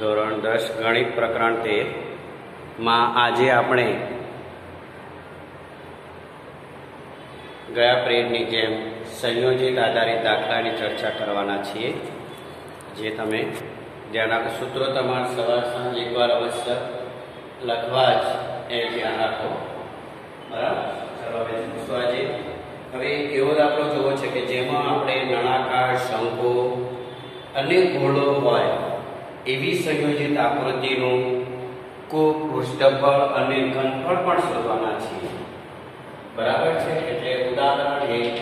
ધોરણ દસ ગણિત પ્રકરણ તેરમાં આજે આપણે ગયા પ્રેરની જેમ સંયોજિત આધારિત દાખલાની ચર્ચા કરવાના છીએ, જે તમે ધ્યાન રાખો સૂત્રો તમારા સવાર સાંજ એકવાર અવશ્ય લખવા જ એ ધ્યાન રાખો બરાબર? હવે આજે. હવે એવો દાખલો જોવો છે કે જેમાં આપણે નળાકાર, શંકો અને ગોળો હોય. એવી સંયોજિત આકૃતિનું કુક પૃષ્ઠફળ અને ઘનફળ પણ શોધવાના છીએ. બરાબર છે? એટલે ઉદાહરણ એક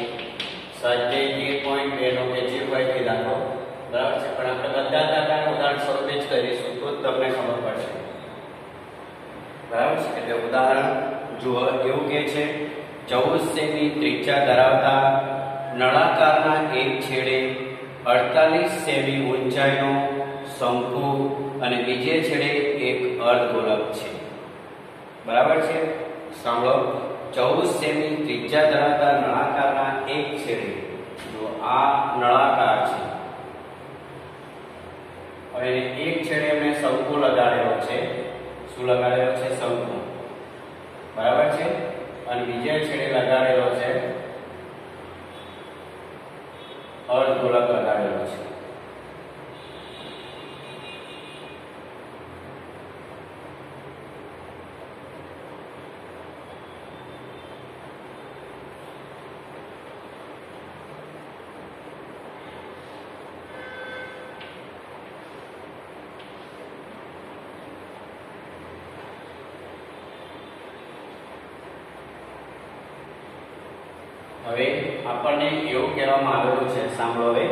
સાજે જે પોઈન્ટ બે નો કે જે હોય તે દાખલો. બરાબર છે? પણ આપણે બધા દાખલાને ઉદાહરણ સ્વરૂપે જ કરીશું, તો તમને ખબર પડશે. બરાબર છે? એટલે ઉદાહરણ, જુઓ, એવું કે છે, ચૌદ સેમી ત્રિજ્યા ધરાવતા નળાકારના એક છેડે અડતાલીસ સેમી ઊંચાઈનો શંકુ અને બીજે છેડે એક અર્ધગોળક છે. બરાબર છે? સાંભળો. ચૌદ સેમી ત્રિજ્યા ધરાવતા નળાકારના એક છેડે. જો આ નળાકાર છે. હવે એક છેડે મેં શંકુ લગાડેલો છે. શું લગાડેલો છે? શંકુ. બરાબર છે? અને બીજા છેડે લગાડેલો છે. અર્ધગોળક લગાડેલો છે. હવે આપણને એવું કહેવામાં આવેલું છે, સાંભળો હવે,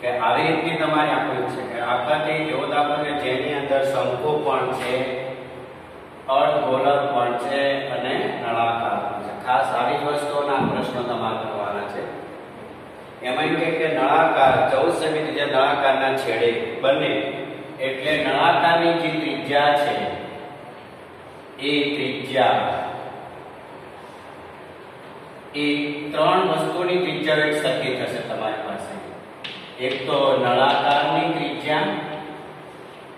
કે આવી રીતની તમારે આપેલું છે કે આકારને એવો દાખલો કે જેની અંદર શંકુ પણ છે, અર્ધગોલક પણ છે અને નળાકાર પણ છે. ખાસ આવી વસ્તુઓના પ્રશ્નો તમારે કરવાના છે. એમાં એમ કે કે નળાકાર, ચૌદ સેમી ત્રીજા નળાકારના છેડે બંને, એટલે નળાકારની જે ત્રિજ્યા છે, એ ત્રિજ્યા એ ત્રણ વસ્તુની ત્રિજ્યા એક સરખી થશે તમારી પાસે. એક તો નળાકારની ત્રિજ્યા,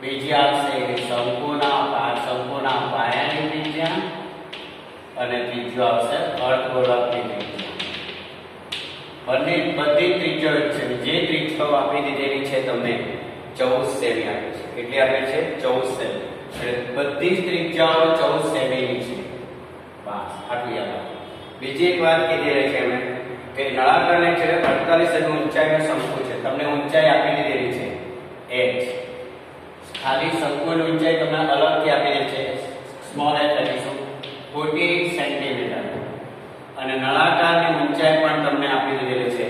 બીજી આવશે શંકુના શંકુના પાયાની ત્રિજ્યા, અને ત્રીજું આવશે અર્ધગોળકની ત્રિજ્યા. બંને બધી ત્રિજ્યાઓ એક છે. જે ત્રિજ્યાઓ આપી દીધેલી છે તમને ચૌદ સેમી આપી છે. કેટલી આપે છે? ચૌદ સેમી. એટલે બધી જ ત્રિજ્યાઓ ચૌદ સેમીની છે. બસ, આટલી યાદ બીજી એક વાત કીધી રહી છે એમણે કે નળાકારને છે 48 ઊંચાઈ ઊંચાઈનો શંકુ છે. તમને ઊંચાઈ આપી દીધેલી છે. એચ ખાલી શંકુની ઊંચાઈ તમને અલગથી આપી છે. સ્મોલ એચ લખીશું 48 સેન્ટીમીટર અને નળાકારની ઊંચાઈ પણ તમને આપી દીધેલી છે.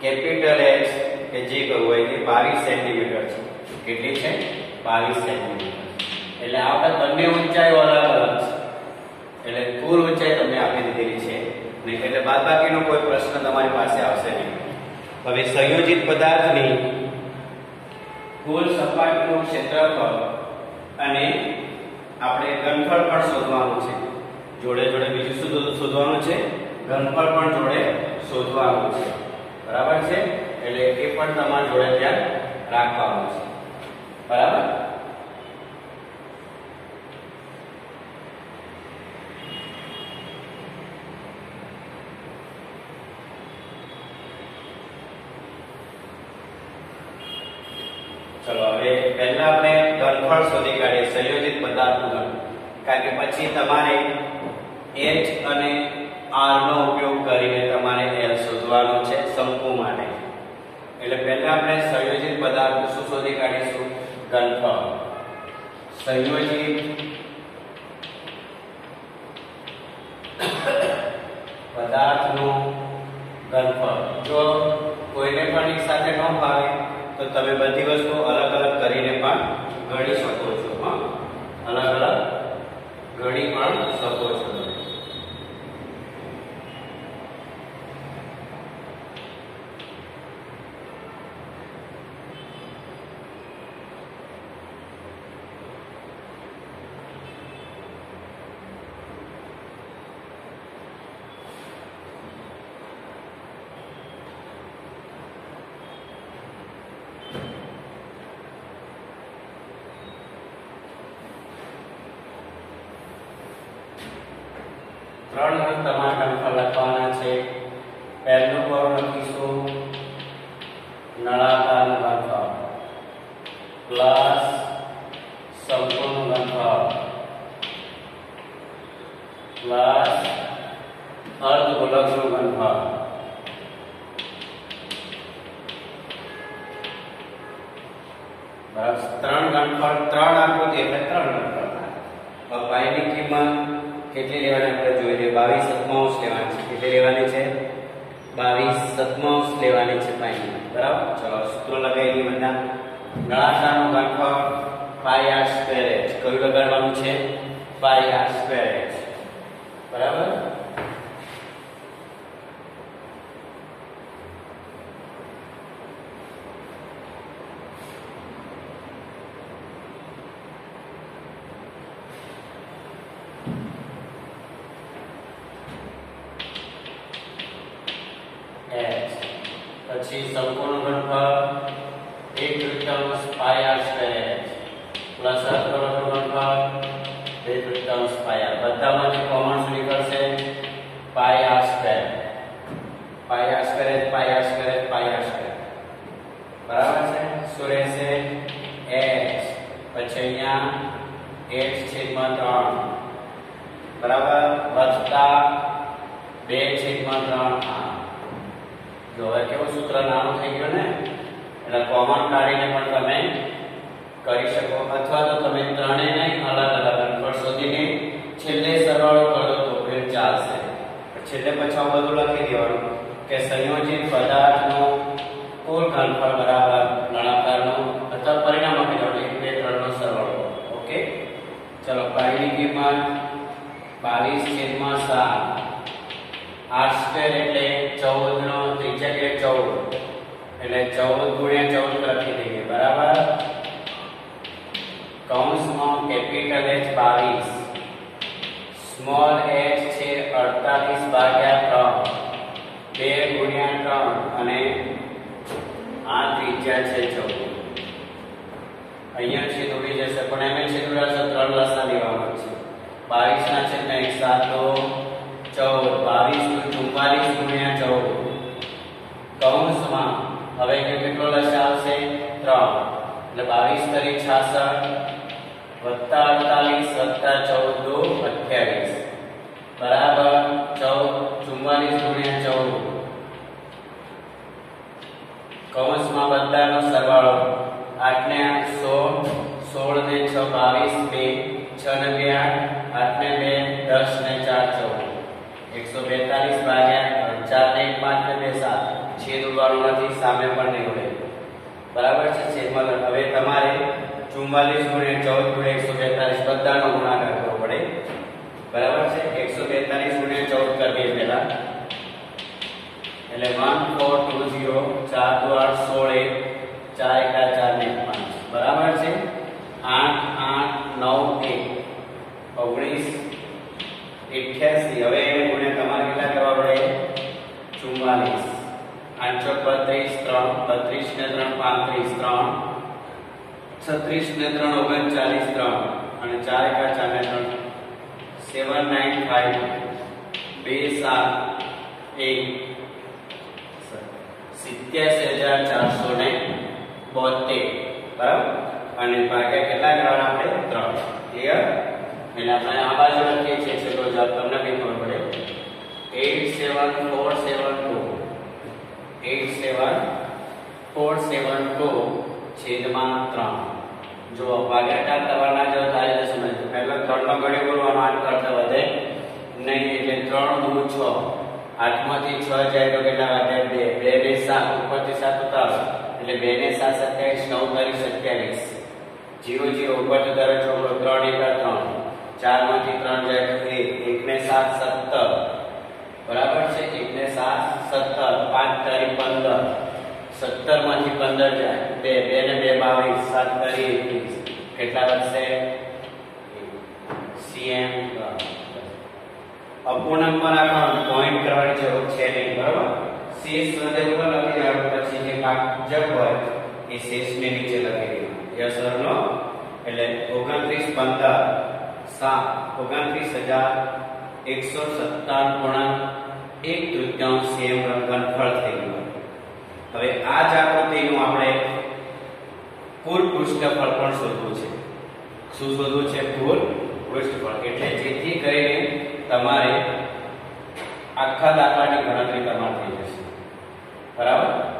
કેપિટલ એચ કે જે કહું હોય કે 22 સેન્ટીમીટર છે. કેટલી છે? 22 સેન્ટીમીટર એટલે આ બંને ઊંચાઈઓ અલગ અલગ છે. એટલે કુલ ઊંચાઈ તમને આપી દીધેલી છે. નહીં એટલે બાદબાકીનો કોઈ પ્રશ્ન તમારી પાસે આવશે નહીં. હવે સંયોજિત પદાર્થની કુલ સપાટીનું ક્ષેત્રફળ અને આપણે ઘનફળ પણ શોધવાનું છે. જોડે જોડે બીજું શું શોધવાનું છે? ઘનફળ પણ જોડે શોધવાનું છે. બરાબર છે? એટલે એ પણ તમારા જોડે ધ્યાન રાખવાનું છે. બરાબર ચલો હવે પહેલા આપણે ઘનફળ શોધી કાઢીએ સંયોજિત પદાર્થનું ગણ કારણ કે પછી તમારે h અને r નો ઉપયોગ કરીને તમારે l શોધવાનો છે શંકુ માટે. એટલે પહેલા આપણે સંયોજિત પદાર્થ શું શોધી કાઢીશું? ઘનફળ. સંયોજિત પદાર્થનું ઘનફળ. જો કોઈને પણ એક સાથે ન ફાવે, તો તમે બધી વસ્તુ અલગ અલગ કરીને પણ ગણી શકો છો હા. અલગ અલગ ગણી પણ શકો છો. લખવાના છે પહેલું કોણ લખીશું નળાકાર ઘનફળ પ્લસ સંપૂર્ણ ઘનફળ પ્લસ અર્ધગોલકનું ઘનફળ બસ ત્રણ ઘનફળ ત્રણ આકૃતિ એટલે ત્રણ હવે પાઈની કિંમત કેટલી લેવાની આપણે બાવીસ સતમાંશ લેવાની છે. કેટલી લેવાની છે? બાવીસ સતમાંશ લેવાની છે પાઈની બરાબર? ચલો, સૂત્ર લગાવી બધા. નળાકારનું ઘનફળ પાઈ આર સ્ક્વેર એચ કયું લગાડવાનું છે? પાઈ આર સ્ક્વેર બરાબર એચ પછી સંપૂર્ણ ઘનફળ એક તૃતીયાંશ pi r square h plus અર્ધગોળકનું ઘનફળ બે તૃતીયાંશ પાઈ આર બધામાંથી કોમન શું નીકળશે pi r square pi r square h pi r square h pi r square બરાબર છે શું રહેશે એચ પછી અહીંયા એચ છેદમાં ત્રણ બરાબર વત્તા બે છેદમાં ત્રણ આ જો હવે કેવું સૂત્ર નાનું થઈ ગયું ને, એટલે કોમન કાઢીને પણ તમે કરી શકો. અથવા તો તમે ત્રણેય નહીં, અલગ અલગ અંકળ શોધીને છેલ્લે સરવાળો કરો તો ફેર ચાલશે. છેલ્લે પછી આ બધું લખી દેવાનું કે સંયોજિત પદાર્થનો કુલ ઘનફળ બરાબર નળાકારનો અથવા પરિણામ આપી દેવાનું એક, બે ત્રણ નો સરવાળો ઓકે? ચલો પાઈની કિંમત બાવીસ છેદમાં સાત. આઠ સ્ક્વેર એટલે ચૌદ નો ત્રિજ્યા કે ચૌદ. એટલે ચૌદ ગુણ્યા ચૌદ લખી દઈએ, બરાબર? કૌંસમાં કેપિટલ એચ બાવીસ. સ્મોલ એચ છે અડતાલીસ ભાગ્યા ત્રણ. બે ગુણ્યા ત્રણ અને આ ત્રિજ્યા છે ચૌદ. અહીંયા છે દોડી જશે, પણ એમ છે દોડાશે ત્રણ લસા લેવાનું છે બાવીસ ના છે એક સાત દો ચૌદ બાવીસ દુ ચુમ્માલીસ ગુણ્યા ચૌદ કૌંસમાં હવે કે કેટલો લસા આવશે ત્રણ એટલે બાવીસ તરી છાસઠ વત્તા અડતાલીસ વત્તા ચૌદ, દો અઠ્યાવીસ. બરાબર ચૌદ, ચુમ્માલીસ ગુણ્યા ચૌદ. કૌંસમાં બધાનો સરવાળો આઠ ને આઠ, સોળ સોળ ને છ, બાવીસ, બે, છ ને બે, આઠ આઠ ને બે, દસ ને ચાર, ચૌદ. એકસો બેતાલીસ ભાગ્યા ચાર ને પાંચ ને બે સાત. છેદ ઉડવાનું નથી સામે પણ નહીં બરાબર છે છેદમાં હવે તમારે ચુમ્માલીસ ગુણ્યા ચૌદ ગુણ્યા એકસો બેતાલીસ બધાનો ગુણાકાર કરવો પડે. બરાબર છે? એકસો બેતાલીસ ગુણ્યા ચૌદ કરીએ પહેલા. એટલે વન ફોર ટુ ઝીરો ચાર, દુ, આઠ, સોળ, એક, ચાર, એકા ચાર ને પાંચ. બરાબર છે? આઠ આઠ, નવ, એક. ઓગણીસ અઠ્યાસી હવે ગુણ્યા તમારે કેટલા કરવા પડે? ચુમ્માલીસ આઠ ચોક ત્રણ, બત્રીસ ને ત્રણ, પાંત્રીસ, ત્રણ, છત્રીસ ને ત્રણ, ઓગણચાલીસ, ત્રણ, અને ચાર એકા ચાર ત્રણ, સેવન, નાઇન ને બોતેર, બરાબર? અને ભાગ્યા કેટલા કરવાના આપણે? ત્રણ. ક્લિયર એટલે આપણે આ બાજુ તમને બી ખબર પડે. Eight seven four seven two eight seven four seven two છેદમાં ત્રણ. જો ભાગાકાર કરવાના જો થાય તો સમજ પહેલા ત્રણ નો ગણ્યો કરવાનો આઠ કરતા વધે નહીં, એટલે ત્રણ દુ છ. આઠમાંથી છ જાય તો કેટલા વધે બે. બે ને સાત, ઉપરથી સાત ઉતારો. એટલે બે ને સાત, સત્યાવીસ, નવ તારીખ સત્યાવીસ. જીરો જીરો, ઉપરથી દર ચોકડો ત્રણ, એકા ત્રણ. ચારમાંથી ત્રણ જાય તો એક. એક ને સાત, સત્તર. બરાબર છે? એક ને સાત સત્તર, પાંચ તારીખ પંદર. સત્તરમાંથી પંદર જાય. બે બે ને બે બાવીસ, સાત તારીખ એકવીસ. કેટલા વધશે? સીએમ અપૂર્ણાંક પર આપણે પોઈન્ટ કરવાની જરૂર છે નહીં, બરાબર? શેષ વધે ઉપર લખી દેવાનું. પછી જે ભાજક હોય, એ શેષને નીચે લખી દેવાનું. Yes no? એટલે 29 15 સાત, ઓગણત્રીસ હજાર, એકસો સત્તાવન એક તૃતીયાંશ સેમ ઘનફળ થઈ ગયું હવે આ જ આકૃતિનું આપણે કુલ પૃષ્ઠફળ પણ શોધવું છે. શું શોધવું છે? કુલ પૃષ્ઠફળ. એટલે જેથી કરીને તમારે આખા દાખલાની ગણતરી તમારે થઈ જશે. બરાબર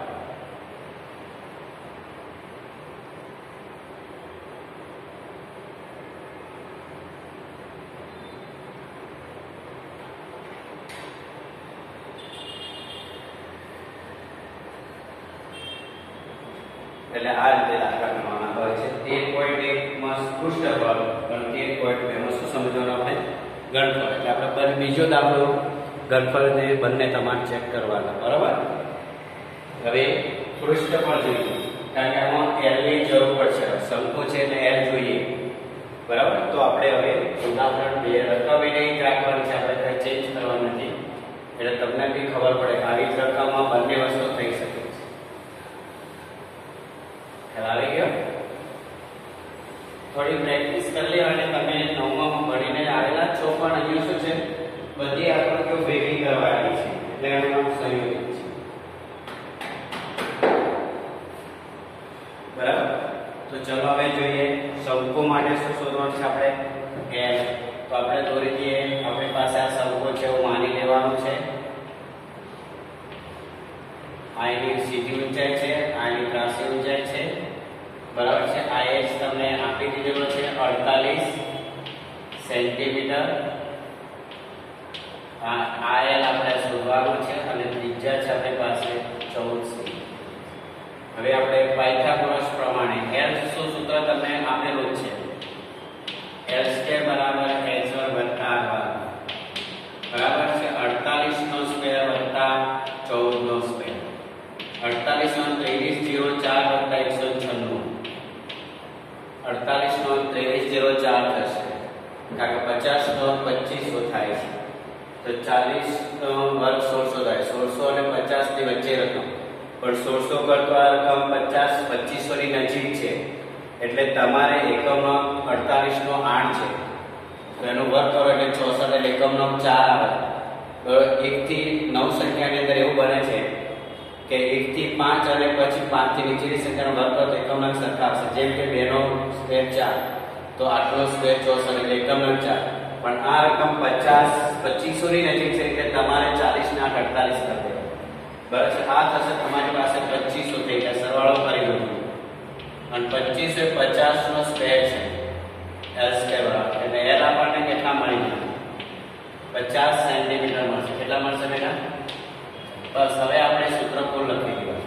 એટલે આ રીતે દાખલા ગણવાના હોય છે તેર પોઈન્ટ એક માં પૃષ્ઠફળ અને તેર પોઈન્ટ બે માં શું સમજવાનું આપણે ગણફળ એટલે બીજો દાખલો ગણફળ ને બંને તમારે ચેક કરવાના, બરાબર? હવે પૃષ્ઠ પણ જોઈએ, કારણ કે આમાં એલની જરૂર પડશે શંકુ છે એટલે એલ જોઈએ. બરાબર? તો આપણે હવે ઉદાહરણ બે રકમ એને જ રાખવાની છે, આપણે કંઈ ચેન્જ કરવાની નથી. એટલે તમને બી ખબર પડે આવી જ રકમમાં બંને વસ્તુ થઈ શકે છે. ખ્યાલ આવી ગયો? થોડી પ્રેક્ટિસ કરી લેવાની તમે નવમામાં ભણીને આવેલા છો પણ અહીંયા શું છે? બધી આકૃતિઓ ભેગી કરવાની છે. એટલે એનું સંયોજન છે. બરાબર? તો ચલો હવે જોઈએ શંકુ માટે શું શોધવાનું છે આપણે? કે તો આપણે દોરી દઈએ. આપણી પાસે આ શંકુ છે, એવું માની લેવાનું છે. આ એની સીધી ઊંચાઈ છે, આ ત્રાસી ઊંચાઈ છે. બરાબર છે? આ એજ તમને આપી દીધેલો છે 48 સેન્ટીમીટર. આ આ એલ આપણે શોધવાનું છે અને ત્રિજ્યા છે આપણી પાસે 14 છે હવે આપણે પાયથાગોરસ પ્રમાણે L શું સૂત્ર તમને આપેલું છે? L સ્ક્વેર બરાબર h1 વત્તા r1 બરાબર છે? 48 નો સ્ક્વેર વત્તા 14 નો સ્ક્વેર. 48 નો 2304 વત્તા 196 48 નો 2304 થશે. કારણ કે 50 નો પચીસો થાય છે. તો 40 નો વર્ગ 1600 થાય. 1600 અને 50 ની વચ્ચે રકમ. પણ 1600 કરતો આ રકમ 50 2500 ની નજીક છે. એટલે તમારે એકમનો 48 નો 8 છે. તો એનો વર્ગ કરો એટલે 64 એટલે એકમનો 4 આવે. તો 1 થી 9 સંખ્યાની અંદર એવું બને છે કે 1 થી 5 અને પછી 5 થી નીચેની સંખ્યાનો વર્ગ કરો તો એકમનો સરખા આવશે. જેમ કે 2 નો સ્ક્વેર 4 તો આટલો સ્ક્વેર 64 એટલે એકમનો 4 પણ આ રકમ 50 2500 ની નજીક છે એટલે તમારે 40 ને 8 48 કરી દેવા. બરાબર છે? આ થશે તમારી પાસે 2500 થઈ ગયા, સરવાળો કરી દો અને 2500 એ 50 નો સ્ક્વેર છે એલ સ્ક્વેર એટલે એલ આપણને કેટલા મળી ગયા? 50 સેન્ટીમીટર મળશે. કેટલા મળશે બેટા? બસ, હવે આપણે સૂત્ર કુલ લખી દીધું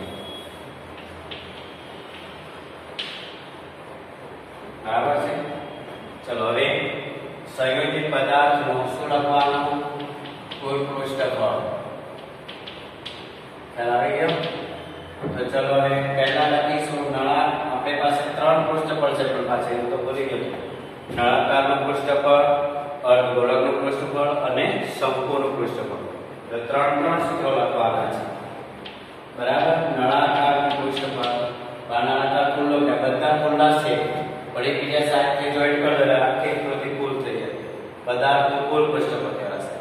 બરાબર છે? ચલો, હવે પદાર્થનું શું લખવાનું આવી ગયો? તો ચલો હવે પહેલા લખીશું. નળા આપણી પાસે ત્રણ પૃષ્ઠફળ છે, પણ પાછળ હું તો ભૂલી ગયો. નળાકારનું પૃષ્ઠફળ અર્ધગોળકનું પૃષ્ઠફળ અને શંકુનું પૃષ્ઠફળ. તો ત્રણ ત્રણ સૂત્રો લખવાના છે. બરાબર? નળાકારનું પૃષ્ઠફળ. આ નળાકાર ખુલ્લો કે બધા ખુલ્લા છે. પણ એકબીજા સાથે જોઈન્ટ કરી દેલા આખી આકૃતિ કુલ થઈ પદાર્થનું કુલ પૃષ્ઠફળ કહેવાશે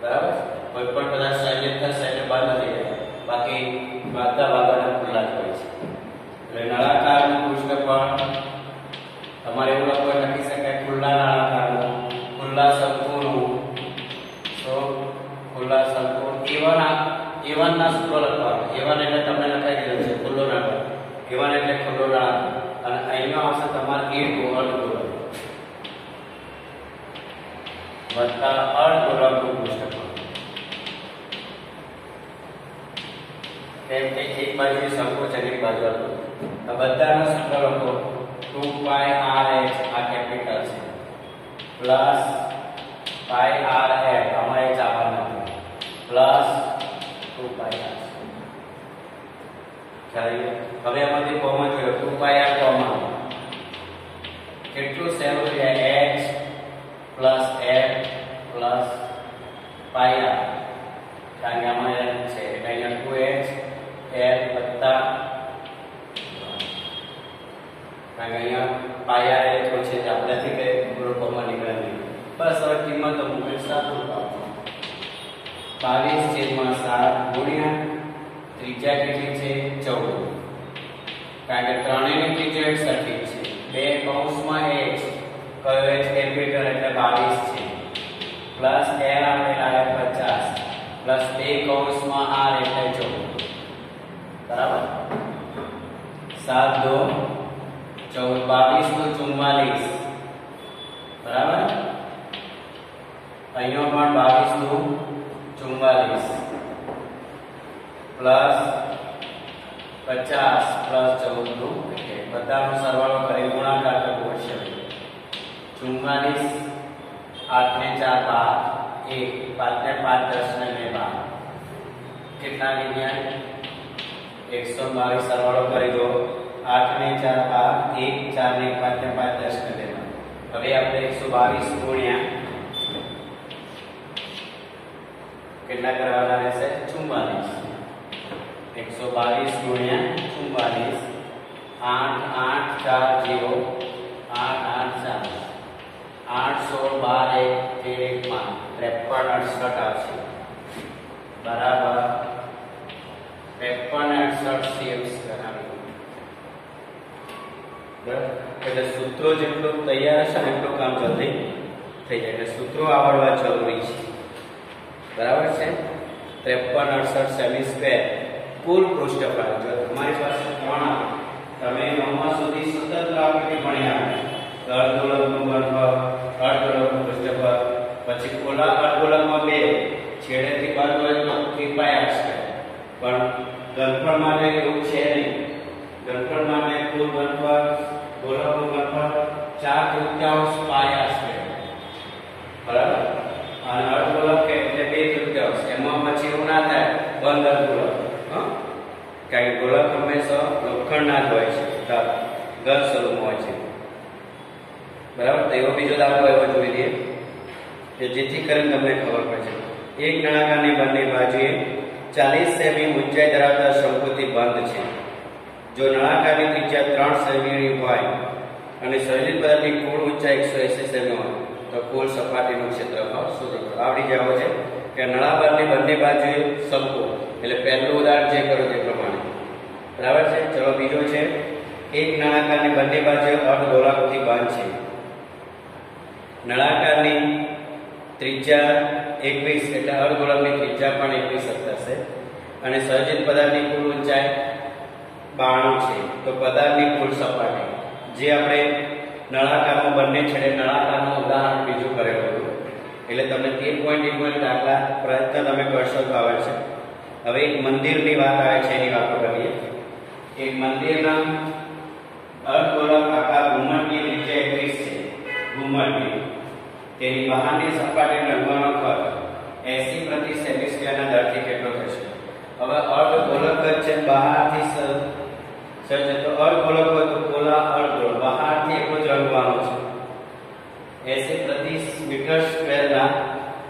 બરાબર? કોઈ પણ પદાર્થ સાયલેન્ટ થશે એટલે બહાર નથી બાકી બધા ભાગોના ખુલ્લા જ હોય છે. એટલે નળાકારનું પણ તમારે એવું લખવા લખી શકાય, ખુલ્લા નળાકારનું, ખુલ્લા શંકુનું. તો ખુલ્લા શંકુ એવન એવન સૂત્રો લખવાનું. એવન એટલે તમને લખાઈ દીધું છે, ખુલ્લો નળાકાર. એવન એટલે ખુલ્લો નળાકાર. અને અહીંયા આવશે તમારે એ અર્ધગોળક વત્તા અર્ધગોળકનું પૃષ્ઠફળ કેમ કે એક બાજુ અને એક બાજુ અર્ધગોળક આ બધાનો સૂત્ર લખો. 2 pi r h આ કેપિટલ છે. પ્લસ pi r h અમારે ચાપા નથી. પ્લસ 2 pi r ખ્યાલ આવ્યો? હવે આમાંથી કોમન જોયો 2 pi આર કોમન કેટલું સહેલું છે h plus f plus r. કારણ કે આમાં છે એટલે અહીંયા ટુ એચ એલ વત્તા કારણ કે અહીંયા પાયા તો છે આપણાથી કઈ કોમન નીકળે બસ હવે કિંમત મૂકે સાત બાવીસ છેદમાં સાત ગુણ્યા ત્રિજ્યા કેટલી છે ચૌદ કારણ કે ત્રણેયની ત્રિજ્યા એક સરખી છે બે કૌંસમાં h કયો h કેપિટલ એટલે બાવીસ છે. પ્લસ l આપણે લાવે પચાસ. પ્લસ બે કૌંસમાં r એટલે 14 બરાબર? સાત દો ચૌદ. બાવીસ તો ચુમ્માલીસ. બરાબર? અહીંયા પણ બાવીસ દુ ચુમ્માલીસ. પ્લસ પચાસ પ્લસ ચૌદ એટલે બધાનો સરવાળો કરી ગુણાકાર કરવો પડશે ચુમ્માલીસ આઠ ને ચાર બાર એક પાંચ ને પાંચ દસ ને બે બાર કેટલા વિજ્ઞાન એકસો બાવીસ સરવાળો કરી દો આઠ ને ચાર બાર એક ચાર ને પાંચ ને પાંચ દસ ને બે બાર હવે આપણે એકસો બાવીસ ગુણ્યા કેટલા કરવાના રહેશે ચુમ્માલીસ એકસો બાવીસ ગુણ્યા ચુમ્માલીસ આઠ આઠ ચાર જીરો આઠ આઠ ચાર આઠ બાર એક ત્રેપન અડસઠ આવશે. બરાબર? ત્રેપન અડસઠ સેવ્સ કરાવી એટલે સૂત્રો જેટલું તૈયાર હશે ને એટલું કામ જલ્દી થઈ જાય. એટલે સૂત્રો આવડવા જરૂરી છે. બરાબર છે? ત્રેપન અડસઠ સેમી સ્ક્વેર. કુલ પૃષ્ઠફળ જો તમારી પાસે ત્રણ તમે નવમાં સુધી સતત લાભ ભણ્યા. અર્ધગોળકનું ઘનફળ અર્ધગોળકનું પૃષ્ઠફળ પછી ગોળા અર્ધગોળકમાં બે, છેડેથી હોય તો ત્રિપાઈ આવશે પણ ઘનફળ માટે એવું છે નહીં. ઘનફળ માટે કુલ ઘનફળ ગોળકનું ઘનફળ ચાર તૃત્યાંશ પાયા આવશે બરાબર? અને અર્ધગોળક એટલે બે તૃત્યાંશ. એમાં પછી એવું ના થાય બંધ અર્ધગોળક કારણ કે ગોળક હંમેશા લોખંડના જ હોય છે. ઘર સ્વરૂપમાં હોય છે. બરાબર? તો એવો બીજો દાખલો એવો જોઈ લઈએ કે જેથી કરીને તમને ખબર પડશે એક નળાકારની બંને બાજુએ ચાલીસ સેમી ઊંચાઈ ધરાવતા શંકુથી બંધ છે. જો નળાકારની ત્રિજ્યા ત્રણ સેમીની હોય અને સર્જિત પદાર્થની કુલ ઊંચાઈ એકસો એસી સેમી હોય, તો કુલ સપાટીનું ક્ષેત્રફળ શું આવડી જાવ છે કે નળાકારની બંને બાજુએ શંકુ એટલે પહેલું ઉદાહરણ જે કરો તે પ્રમાણે. બરાબર છે? ચલો બીજો છે. એક નળાકારની બંને બાજુએ અર્ધગોળકથી બંધ છે. નળાકારની ત્રિજ્યા એકવીસ, એટલે અર્ધગોળકની ત્રિજ્યા પણ એકવીસ જ થશે અને સર્જિત પદાર્થની કુલ ઊંચાઈ બાણું છે. તો પદાર્થની કુલ સપાટી, જે આપણે નળાકારમાં બંને છેડે નળાકારનું ઉદાહરણ બીજું કરેલું હતું. એટલે તમને તે પોઈન્ટ પોઈન્ટ દાખલા પ્રયત્ન તમે કરશો તો આવે છે. હવે એક મંદિરની વાત આવે છે, એની વાતો કરીએ. એક મંદિરના અર્ધગોળક આકાર ઘુમટની ત્રિજ્યા એકવીસ છે. ઘુમ્મટની તેની બહારની સપાટી નળવાનો ખર્ચ એસી પ્રતિ સેમિસ્ફિયરના દરથી કેટલો થશે? હવે અર્ધગોળક જ છે બહારથી સર્જ તો અર્ધગોળક હોય તો ગોળા અર્ધગોળ બહારથી એટલો જ રંગવાનો છે. 80 પ્રતિ મીટર સ્ક્વેરના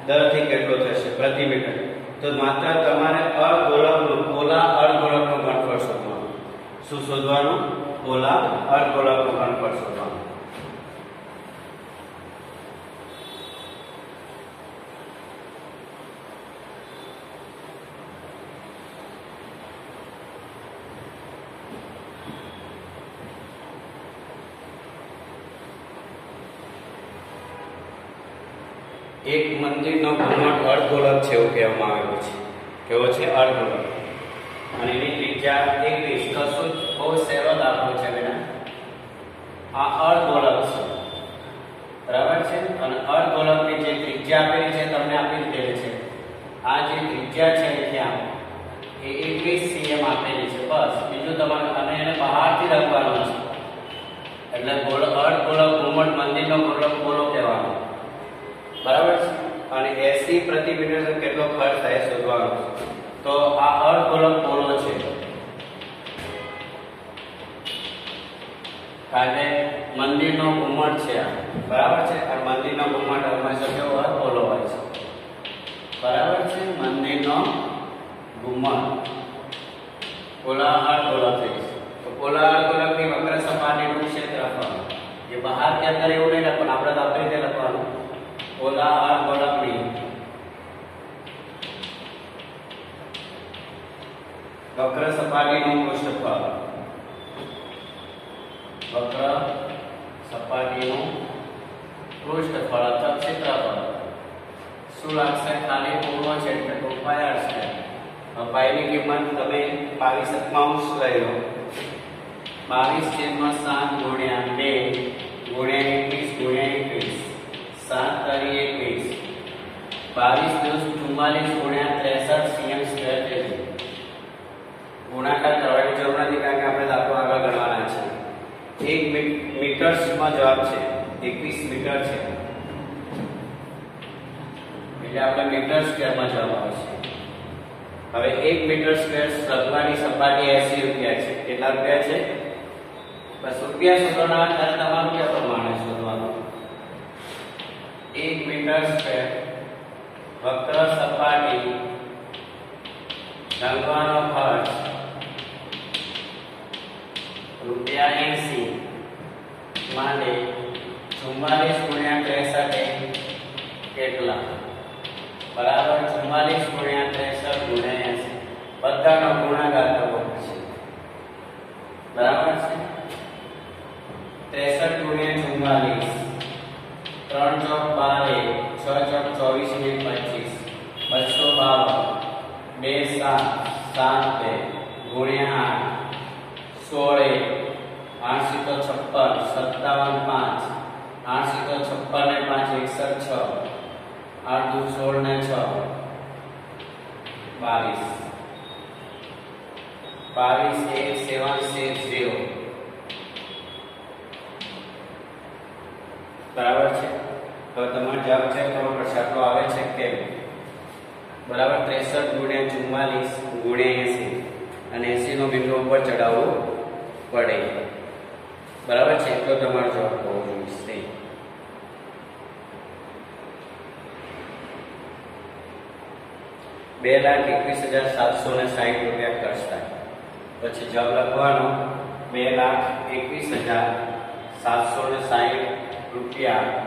દરથી કેટલો થશે? પ્રતિ મીટર. તો માત્ર તમારે અર્ધગોળકનું ગોળા અર્ધગોળકનું ઘનફળ શોધવાનું. શું શોધવાનું? ગોળા અર્ધગોળકનું ઘનફળ શોધવાનું. એક મંદિરનો ઘુમ્મટ અર્ધગોળક છે એવું કહેવામાં આવેલું છે. કેવો છે? અર્ધગોળક અને એની ત્રિજ્યા એકવીસ. કશું જ બહુ સહેલો દાખલો છે બેટા આ અર્ધગોળક છે. બરાબર છે? અને અર્ધગોળકની જે ત્રિજ્યા આપેલી છે તમને આપી દીધેલી છે. આ જે ત્રિજ્યા છે ત્યાં એ એકવીસ સીએમ આપેલી છે. બસ. બીજું તમારે અને એને બહારથી લખવાનું છે. એટલે ગોળ અર્ધગોળક ઘુમ્મટ મંદિરનો ગોળક ગોળો કહેવાનો. બરાબર? છે અને 80 પ્રતિ મીટર કેટલો ખર્ચ થાય શોધવાનો? તો આ અર્ધગોળક પોલો છે? કારણ મંદિરનો ઘુમ્મટ છે આ. બરાબર છે? આ મંદિરનો ઘુમ્મટ હંમેશા કેવો હોય? ઓલો હોય છે. બરાબર છે? મંદિરનો ઘુમ્મટ પોલા અર્ધગોળક થઈ છે. તો પોલા અર્ધગોળકની વક્ર સપાટીનું ક્ષેત્રફળ. એ બહાર કે અંદર એવું નહીં લખવાનું. આપણે તો આપણી રીતે લખવાનું. ગોળાકાર ગોળકની વક્ર સપાટીનું કોષ્ટફળ વક્ર સપાટીનું કોષ્ટફળ અથવા ક્ષેત્રફળ શું લાગશે ખાલી પૂર્ણ છે એટલે તો પાય આવશે પાયની કિંમત તમે બાવીસ અંશ લઈ લો બાવીસ છેદમાં સાત ગુણ્યા બે ગુણ્યા એકવીસ ગુણ્યા એકવીસ સાત તરી એકવીસ બાવીસ દસ ચુમ્માલીસ ગુણ્યા ત્રેસઠ સીએમ સ્ક્વેર થઈ ગુણાકાર કરવાની જરૂર નથી કારણ કે આપણે દાખલો આગળ ગણવાના છે એક મીટર્સમાં જવાબ છે એકવીસ મીટર છે એટલે આપણે મીટર સ્ક્વેરમાં જવાબ આવશે હવે એક મીટર સ્ક્વેર સર્કલની સપાટી 80 રૂપિયા છે. કેટલા રૂપિયા છે? બસ રૂપિયા શોધવાના ત્યારે તમારું ક્યાં પ્રમાણે? શોધવાનું એક મીટર સ્ક્વેર વક્ર સપાટી રંગવાનો ખર્ચ રૂપિયા એસી માટે ચુમ્માલીસ ગુણ્યા ત્રેસઠ કેટલા બરાબર ચુમ્માલીસ ગુણ્યા ત્રેસઠ ગુણ્યા એસી બધાનો ગુણાકાર કરવો પડશે બરાબર છે ત્રેસઠ ગુણ્યા ચુમ્માલીસ ત્રણ ચોક બાર એક છ ચોક ચોવીસ ને પચીસ બસો બાવન બે સાત સાત બે ગુણ્યા આઠ સોળ એક આઠ સીતો છપ્પન સત્તાવન પાંચ આઠ સીતો છપ્પન ને પાંચ એકસઠ છ આઠ દુ સોળ ને છ બાવીસ બાવીસ એક સેવન સિક્સ ઝીરો બરાબર છે તો તમારે જવાબ ચેક કરવો પડશે આટલો આવે છે કેમ બરાબર ત્રેસઠ ગુણ્યા ચુમ્માલીસ ગુણ્યા એસી. અને એસી નો બિંદુ ઉપર ચડાવવો પડે. બરાબર છે? એટલો તમારો જવાબ હોવો જોઈએ. બે લાખ એકવીસ હજાર સાતસો ને સાહીઠ રૂપિયા ખર્ચ થાય. પછી જવાબ લખવાનો, બે લાખ એકવીસ હજાર સાતસો ને સાહીઠ રૂપિયા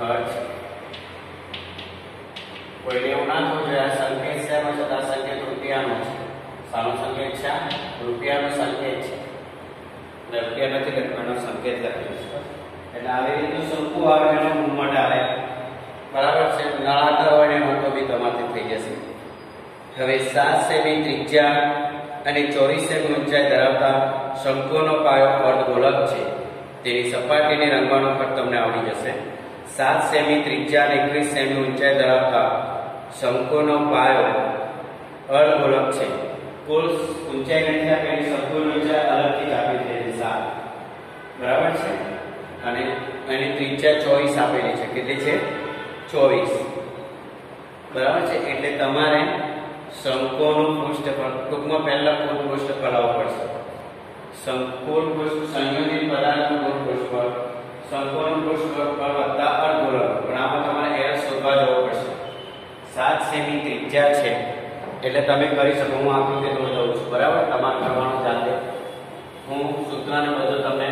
ખર્ચ. કોઈને એવું ના થવું જોઈએ, આ સંકેત શેનો છે તો આ સંકેત રૂપિયાનો છે. સાનો સંકેત છે? રૂપિયાનો સંકેત છે. એટલે રૂપિયા નથી લખવાનો સંકેત લખેલો છે. એટલે આવી રીતનું શંકુ આવે એનો ઘુમ્મટ આવે. બરાબર છે? નળાકાર હોય એનો તો બી તમારથી થઈ જશે. હવે સાત સેમી ત્રિજ્યા અને ચોવીસ સેમી ઊંચાઈ ધરાવતા શંકુનો પાયો અર્ધગોલક છે. તેની સપાટીને રંગવાનો ખર્ચ તમને આવડી જશે. સાત સેમી, ત્રિજ્યા અને એકવીસ સેમી ઊંચાઈ ધરાવતા શંકુનો પાયો અર્ધગોળક છે. કુલ ઊંચાઈ નથી આપેલી શંકુની ઊંચાઈ અલગથી જ આપી છે. સાત. બરાબર છે? અને એની ત્રિજ્યા ચોવીસ આપેલી છે. કેટલી છે? ચોવીસ. બરાબર છે? એટલે તમારે શંકુનું પૃષ્ઠફળ, ટૂંકમાં પહેલા કુલ પૃષ્ઠ આવવું પડશે. સંકુલ પૃષ્ઠ, સંયોજિત પદાર્થનું કુલ પૃષ્ઠફળ સંકુલનું પૃષ્ઠફળ વત્તા અર્ધગોળક પણ આમાં તમારે એર શોધવા જવું પડશે. સાત સેમી ત્રિજ્યા છે, એટલે તમે કરી શકો, હું આકૃતિ તમે દઉં છું, બરાબર? તમારે કરવાનું જાતે હું સૂત્રને બધું તમને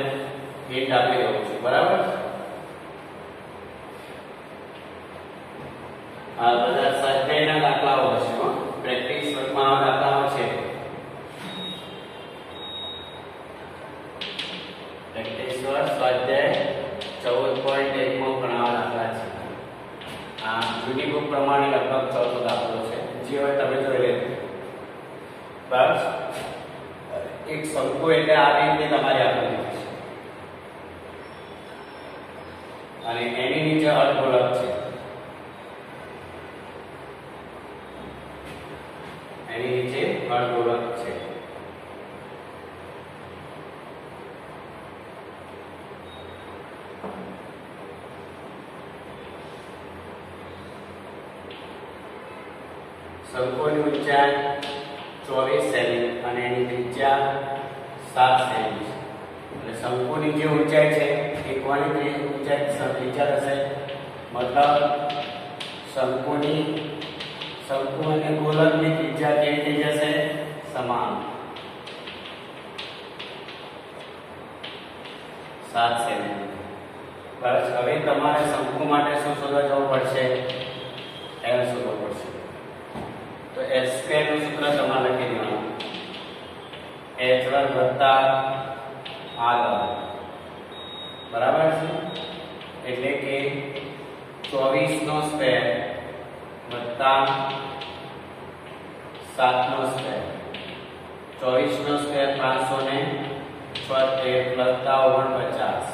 હિન્ટ આપી દઉં છું, બરાબર? આ બધા સ્વાધ્યાયના દાખલાઓ હશે પ્રેક્ટિસ વર્કમાં આવા દાખલાઓ છે પ્રેક્ટિસ વર્ક સ્વાધ્યાય ચૌદ પોઈન્ટ એકમાં પણ આવા દાખલા છે આ જૂની બુક પ્રમાણે લગભગ ચોથો દાખલો છે. જે હવે તમે જોઈ લેજો બસ. એક શંકુ એટલે આ રીતે તમારે આપેલી અને એની નીચે અર્ધગોળક છે. એની નીચે અર્ધગોળક છે શંકુની ઊંચાઈ ચોવીસ સેમી અને એની ત્રિજ્યા સાત સેમી છે. એટલે શંકુની જે ઊંચાઈ છે, એ કોની ઊંચાઈ ત્રિજ્યા થશે મતલબ શંકુની શંકુ અને ગોલકની ત્રિજ્યા કેવી થઈ જશે? સમાન. સાત સેમી. બસ, હવે તમારે શંકુ માટે શું શોધવા જવું પડશે? એમ શોધવું તો સ્ક્વેરનું સૂત્ર તમારે લખી દેવાનું. h વર્ગ વત્તા આગળ બરાબર છે? એટલે કે ચોવીસ નો સ્ક્વેર વત્તા સાત નો સ્ક્વેર. ચોવીસ નો સ્ક્વેર પાંચસો ને છોતેર વત્તા ઓગણપચાસ.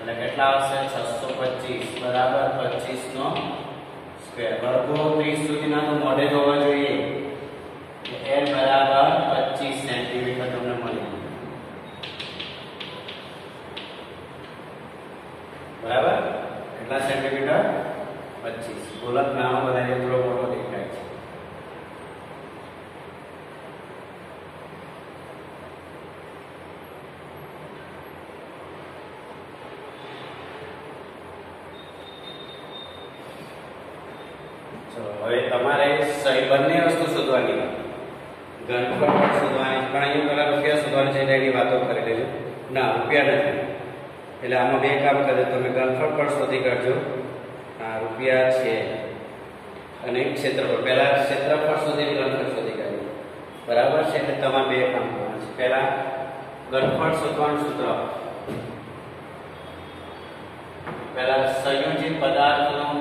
એટલે કેટલા આવશે? છસો પચીસ. બરાબર પચીસ નો સ્ક્વેર વર્ગો ત્રીસ સુધીના તો મોઢે હોવા જોઈએ એલ બરાબર પચીસ સેન્ટીમીટર તમને મળ્યું બરાબર કેટલા સેન્ટીમીટર પચીસ ગોલક નાનો બધા થોડો મોટો દેખાય છે ચલો હવે તમારે સહી બંને વસ્તુ શોધવાની ઘનફળ પણ શોધવાની પણ અહીંયા પેલા રૂપિયા શોધવાની છે એની વાતો કરી લેજો ના રૂપિયા નથી. એટલે આમાં બે કામ કરે, તમે ઘનફળ પણ શોધી કાઢજો. આ રૂપિયા છે અને ક્ષેત્રફળ પહેલા ક્ષેત્રફળ શોધી ઘનફળ શોધી કાઢજો. બરાબર છે? એટલે તમારે બે કામ કરવાના છે. પહેલા ઘનફળ શોધવાનું સૂત્ર. પહેલા સંયોજિત પદાર્થનું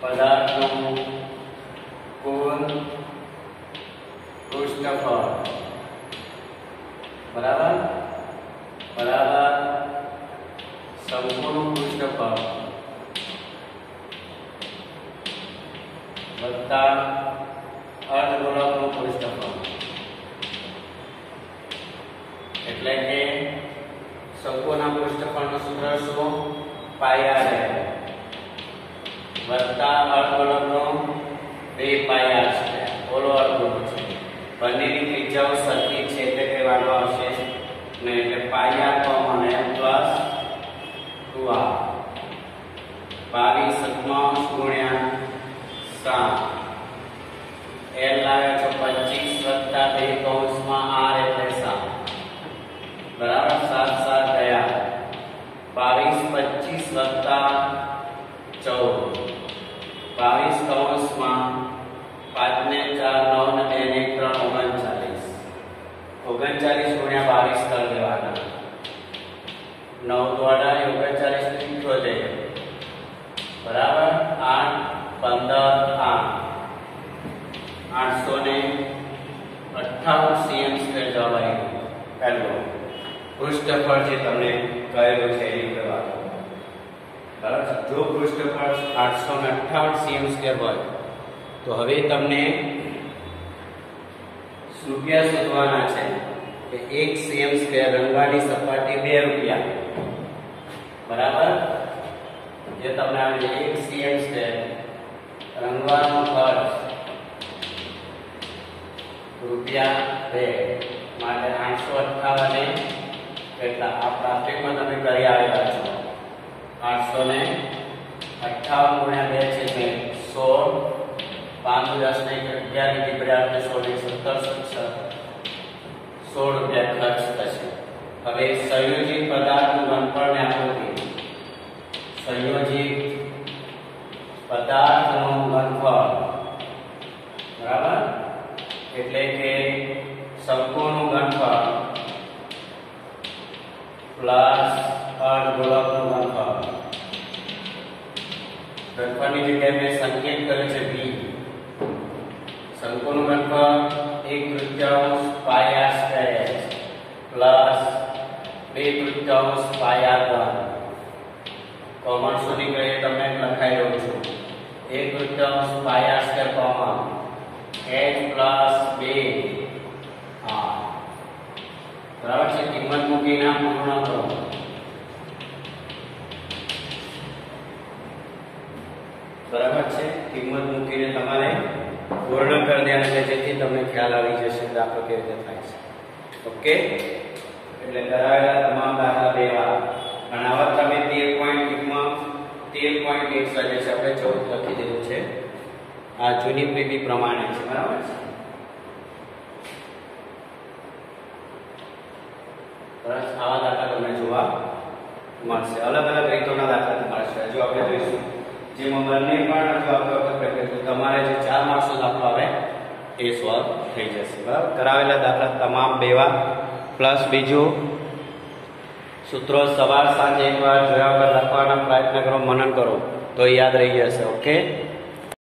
પદાર્થનું કુલ પૃષ્ઠફળ બરાબર બરાબર સંપૂર્ણ પૃષ્ઠફળ વત્તા અર્ધગોળકનું પૃષ્ઠફળ એટલે કે સંપૂર્ણ પૃષ્ઠફળનું સૂત્ર શું પાયા રહે વત્તા અર્ધગોળકનો બે પાયા છે ઓલો અર્ધગોળક છે બંનેની ત્રિજ્યાઓ સરખી છે એટલે કહેવાનું આવશે ને એટલે પાયા common m plus two r બાવીસ સત્તાવન ગુણ્યા સાત એલ લાવ્યા છો પચીસ વત્તા બે કૌંસમાં આર એટલે સાત બરાબર સાત સાત ગયા બાવીસ પચીસ વત્તા ચૌદ બાવીસ કૌંસમાં પાંચ ને ચાર નવ ને બે ને ત્રણ ઓગણચાલીસ ઓગણચાલીસ ગુણ્યા બાવીસ કરી દેવાના નવ દ્વારા ઓગણચાલીસ ઇઠોતેર બરાબર આઠ પંદર આઠ આઠસો ને અઠ્ઠાવન સીએમ સ્ક્વેર જવાબ આવ્યો પહેલો પૃષ્ઠફળ જે તમને કહેલું છે એ કરવાનું બરાબર જો પૃષ્ઠફળ આઠસો ને અઠ્ઠાવન સીએમ સ્ક્વેર હોય તો હવે તમને રૂપિયા શોધવાના છે કે એક સીએમ સ્ક્વેર રંગવાની સપાટી બે રૂપિયા બરાબર જે તમને આવે એક સીએમ સ્ક્વેર રંગવાનો ખર્ચ રૂપિયા બે માટે આઠસો અઠ્ઠાવન કેટલા આ પ્લાસ્ટિકમાં તમે કરી આવેલા છો. આઠસો ને અઠાવન ગુણ્યા બે છે તે સોળ. પાંચ દસ ને અગિયાર નીકળ્યા સોળ સત્તર સોળ રૂપિયા ખર્ચ થશે. હવે સંયોજિત પદાર્થનું ઘનફળને આકૃતિ. સંયોજિત પદાર્થનું ઘનફળ. બરાબર? એટલે કે સંપૂર્ણ ઘનફળ પ્લસ અર્ધગોળકનું ઘનફળ. ઘનફળની જગ્યાએ મેં સંકેત કર્યો છે v શંકુનું ઘનફળ એક તૃતીયાંશ પાયા સ્ક્વેર પ્લસ બે તૃતીયાંશ પાયા ઘન કોમન સુધી કહીએ તમને લખાઈ રહ્યો છું. એક તૃતીયાંશ પાયા સ્ક્વેર કોમન પ્લસ બે હા. બરાબર છે? કિંમત મૂકીને પૂર્ણ કરો. બરાબર છે? કિંમત મૂકીને તમારે પૂર્ણ કરી દેવાનું છે, જેથી તમને ખ્યાલ આવી જશે દાખલો કેવી રીતે થાય છે. ઓકે? એટલે કરાવેલા તમામ દાખલા દેવા અને આવા તમે તેર પોઈન્ટ તેર પોઈન્ટ એક સજે છે આપણે ચૌદ લખી દેવું છે. આ જૂની પેઢી પ્રમાણે છે, બરાબર છે? બસ, આવા દાખલા તમને જોવા મળશે. અલગ અલગ રીતોના દાખલા તમારે છે. હજુ આપણે જોઈશું જેમાં બંને પણ જો આપણે વખત તો તમારે જે ચાર માર્ક્સનો દાખલો આવે, એ સોલ્વ થઈ જશે. બરાબર? કરાવેલા દાખલા તમામ બેવા, પ્લસ બીજું સૂત્રો સવાર સાંજે એકવાર જોયા વગર લખવાના પ્રયત્ન કરો, મનન કરો. તો યાદ રહી જશે ઓકે